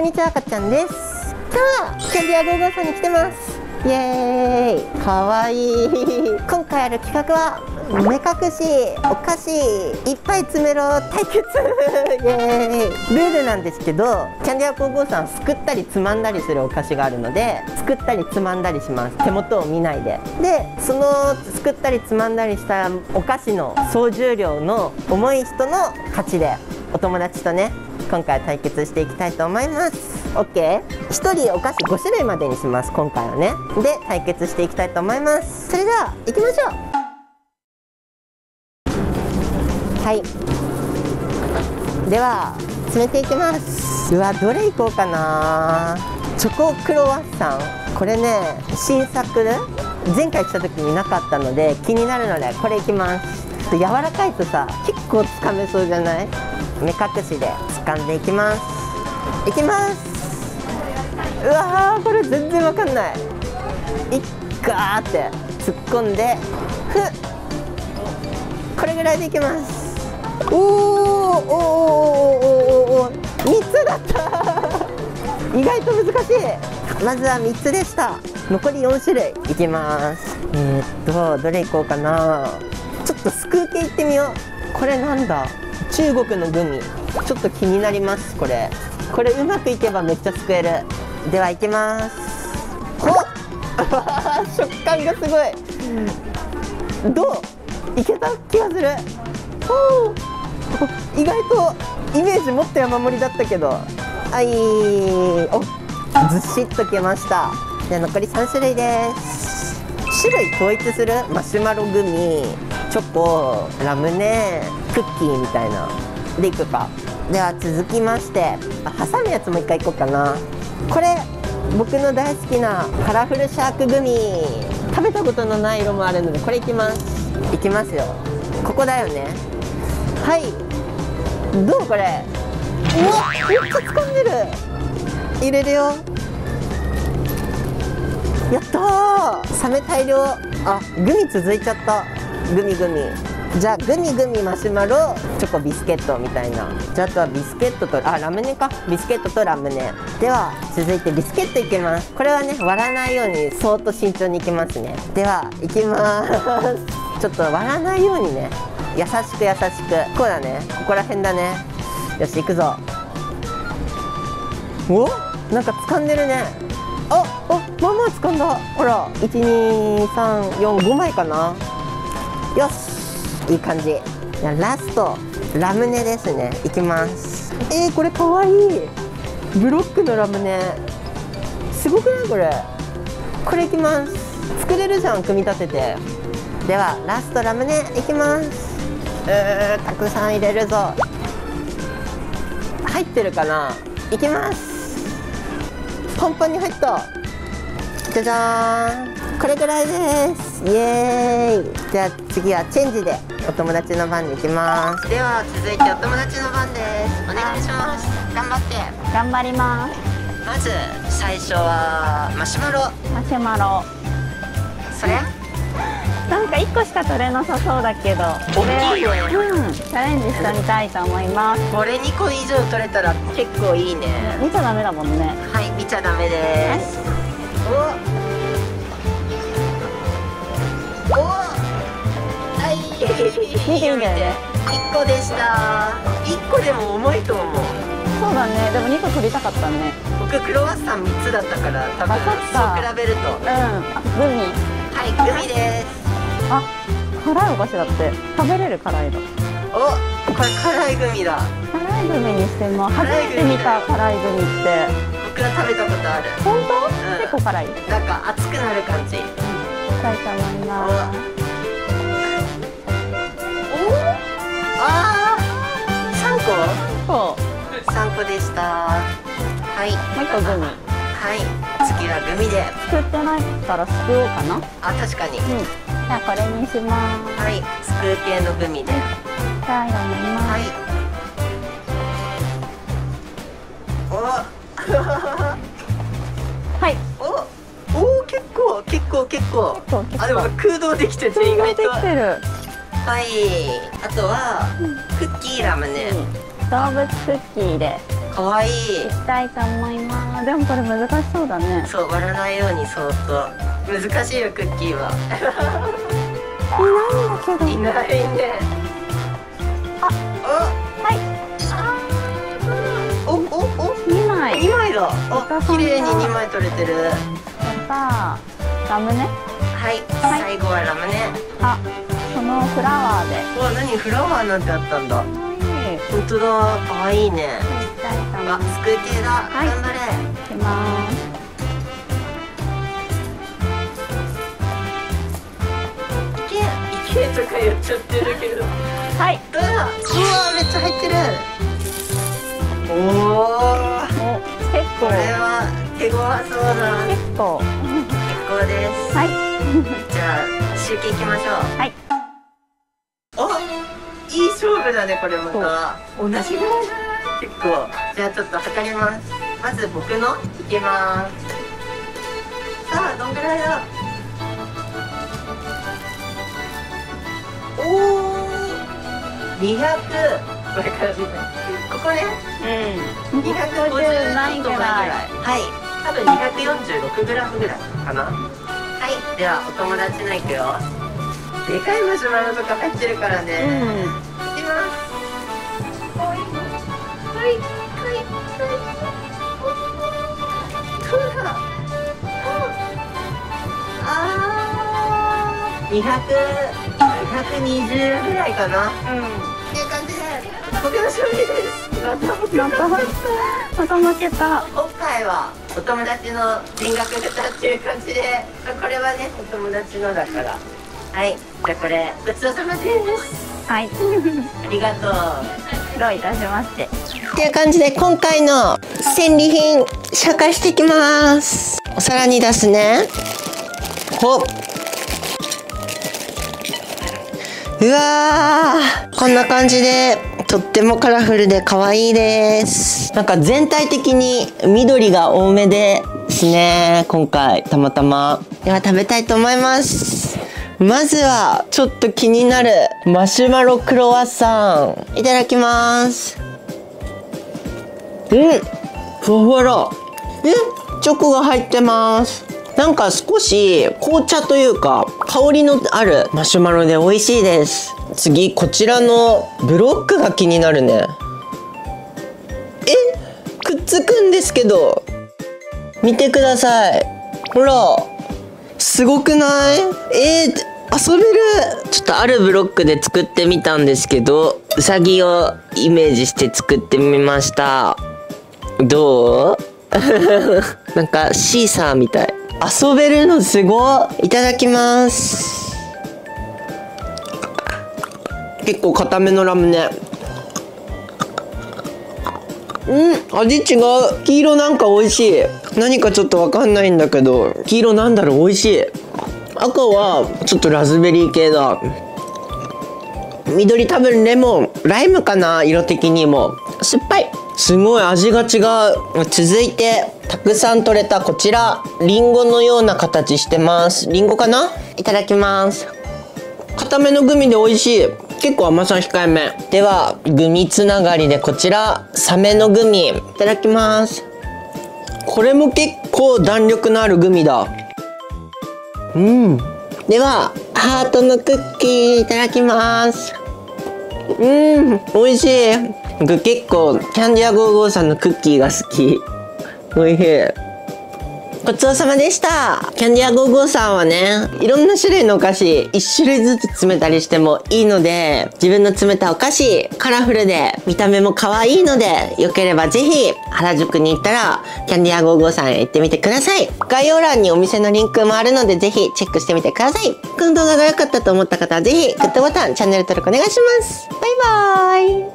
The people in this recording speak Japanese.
こんにちは赤ちゃんです。今日キャンディアゴーゴーさんに来てます。イエーイ。かわいい。今回ある企画は目隠しお菓子いっぱい詰めろ対決。イエーイ。ルールなんですけどキャンディアゴーゴーさんすくったりつまんだりするお菓子があるのですくったりつまんだりします。手元を見ないで。でそのすくったりつまんだりしたお菓子の総重量の重い人の勝ちでお友達とね今回対決していきたいと思います。OK 1人お菓子5種類までにします今回はね。で対決していきたいと思います。それでは行きましょう。はい。では詰めていきます。うわどれいこうかな。チョコクロワッサン。これね新作前回来た時になかったので気になるのでこれいきます。柔らかいとさ結構つかめそうじゃない？目隠しで掴んでいきます。いきます。うわーこれ全然わかんない。いっガーって突っ込んでふっ。これぐらいでいきます。おーおーおーおーおーおー3つだった。意外と難しい。まずは3つでした。残り4種類。いきます。えー、っとどれいこうかな。ちょっとすくう系いってみよう。これなんだ。中国のグミちょっと気になりますこれ。これうまくいけばめっちゃすくえる。ではいきます。お 食感がすごい。どう？いけた気がする。意外とイメージ持った山盛りだったけど。はい。おずっしっときました。じゃあ残り3種類です。種類統一するマシュマログミチョコラムネクッキーみたいな。でいくか。では続きまして挟むやつもう一回いこうかな。これ僕の大好きなカラフルシャークグミ。食べたことのない色もあるのでこれいきます。いきますよ。ここだよね。はい。どうこれ？うわめっちゃ掴んでる。入れるよ。やったー。サメ大量。あグミ続いちゃった。グミグミ。じゃあグミグミマシュマロチョコビスケットみたいな。じゃあとはビスケットとあラムネか。ビスケットとラムネ。では続いてビスケットいきます。これはね割らないようにそーっと慎重にいきますね。ではいきます。ちょっと割らないようにね。優しく優しく。こうだね。ここら辺だね。よし行くぞ。お？なんか掴んでるね。ああまあまあ掴んだ。ほら12345枚かな。よしいい感じ。じゃラストラムネですね。いきます。えー、これかわいい。ブロックのラムネ。すごくない？これ。これいきます。作れるじゃん組み立てて。ではラストラムネいきます。えー、たくさん入れるぞ。入ってるかな？いきます。パンパンに入ったじゃじゃーん。これぐらいです。イエーイ。じゃあ次はチェンジでお友達の番に行きます。では続いてお友達の番です。お願いします。頑張って。頑張ります。まず最初はマシュマロ。マシュマロ。それ？なんか1個しか取れなさそうだけど。大きいねうん。チャレンジしてみたいと思います。これ2個以上取れたら結構いいね。見ちゃダメだもんね。はい見ちゃダメです。おお見ていいんだよね。1個でした。1個でも重いと思う。そうだね。でも2個取りたかったね。僕クロワッサン3つだったから多分あそっか。そう比べると。うん。あグミ。はいグミです。あ辛いお菓子だって。食べれる辛いの。おこれ辛いグミだ。辛いグミにしても初めて見た辛いグミって。僕は食べたことある。本当、ん。結構辛い。なんか熱くなる感じ。したいと思いますあー3個？そう3個でした。はい。もう一個グミ。はい。次はグミで。すくってないからすくおうかな。うんあ確かに。じゃあこれにします。はい。スクー系のグミで。最後にます、はい。お。はい。お。おお結構結構結構。結構結構。あでも空洞できてて意外と。できてるはい。あとはクッキーラムネ。動物クッキーで。かわいい。行きたいと思います。でもこれ難しそうだね。そう割らないようにそーっと。難しいよクッキーは。いないんだけど。いないね。あはい。おおお。お2枚。2枚だ。あ綺麗に2枚取れてる。やったー。ラムネ？はい、はい。最後はラムネ。あこのフラワーで。うわ何フラワーなんてあったんだ。本当だ。かわいいねあます。スクー系だ、はい。頑張れ。行きます。いけ。いけとか言っちゃってるけど。はい。どうだうわめっちゃ入ってる。おおお結構これは手強そうだ。結構。結構。です。はい。じゃあ集計いきましょう。はい。おいい勝負だねこれまた。同じぐらい結構。じゃあちょっと測ります。まず僕のいきます。さあどんぐらいだ？おお200これから見て。ここね。うん。250 250ない。ぐらい。はい。多分246グラムぐらいかな。はい。ではお友達のいくよでかいマシュマロとか入ってるからね、うんいきます。はい、はい、はい、はい。そうだ。ああ、二百、二百二十ぐらいかな。っていう感じで、僕の勝利です。また僕またまた負けた今回はお友達の見学型っていう感じで、これはね、お友達のだから。はい、じゃあこれ、ごちそうさまです。はい。ありがとう。どういたしまして。っていう感じで今回の戦利品紹介していきます。お皿に出すね。ほっ。うわー。こんな感じでとってもカラフルで可愛いです。なんか全体的に緑が多めですね今回。たまたま。では食べたいと思いますまずはちょっと気になるマシュマロクロワッサン。いただきます。うん。ふわふわだ。えチョコが入ってます。なんか少し紅茶というか香りのあるマシュマロで美味しいです。次こちらのブロックが気になるね。え？くっつくんですけど。見てください。ほら。すごくない？えー遊べるちょっとあるブロックで作ってみたんですけどうさぎをイメージして作ってみました。どう？なんかシーサーみたい。遊べるのすごい。いただきます。結構固めのラムネ。うん味違う。黄色なんか美味しい。何かちょっとわかんないんだけど黄色なんだろう？美味しい。赤はちょっとラズベリー系だ緑多分レモンライムかな色的にも。酸っぱい。すごい味が違う。続いてたくさん取れたこちら。リンゴのような形してます。リンゴかな？いただきます。固めのグミで美味しい。結構甘さ控えめ。ではグミつながりでこちら。サメのグミ。いただきます。これも結構弾力のあるグミだうん。ではハートのクッキーいただきます。うん美味しい。僕結構キャンディアゴーゴーさんのクッキーが好き。美味しい。ごちそうさまでした。キャンディアゴーゴーさんはねいろんな種類のお菓子1種類ずつ詰めたりしてもいいので自分の詰めたお菓子カラフルで見た目も可愛いのでよければぜひ原宿に行ったらキャンディアゴーゴーさんへ行ってみてください。概要欄にお店のリンクもあるのでぜひチェックしてみてください。この動画が良かったと思った方はぜひグッドボタンチャンネル登録お願いします。バイバーイ。